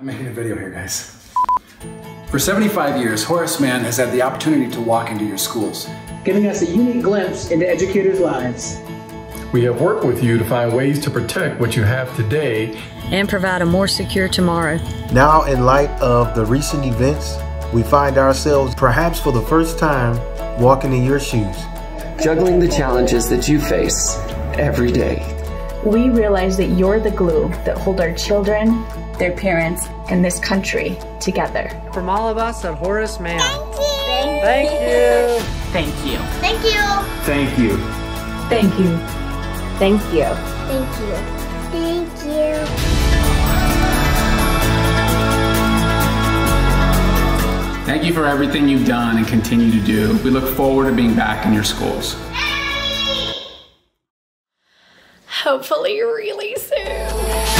I'm making a video here, guys. For 75 years, Horace Mann has had the opportunity to walk into your schools, giving us a unique glimpse into educators' lives. We have worked with you to find ways to protect what you have today and provide a more secure tomorrow. Now, in light of the recent events, we find ourselves, perhaps for the first time, walking in your shoes. Juggling the challenges that you face every day. We realize that you're the glue that hold our children, their parents, and this country together. From all of us at Horace Mann. Thank you. Thank you. Thank you. Thank you. Thank you. Thank you. Thank you. Thank you. Thank you for everything you've done and continue to do. We look forward to being back in your schools. Hopefully really soon.